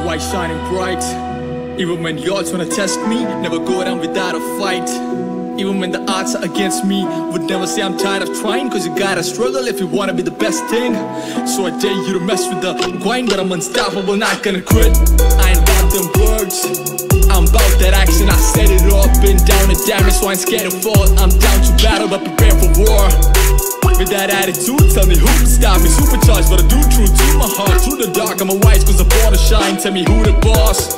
always shining bright. Even when the odds wanna test me Never go down without a fight. Even when the odds are against me Would never say I'm tired of trying Cause you gotta struggle if you wanna be the best thing. So I dare you to mess with the grind But I'm unstoppable, not gonna quit. I ain't about them words. I'm about that action, I set it up Been down. And damage, so I ain't scared to fall. I'm down to battle, but prepare for war with that attitude, tell me who can stop me. Supercharged, but I do true to my heart. Through the dark, I'm a wise cause I'm born to shine. Tell me who the boss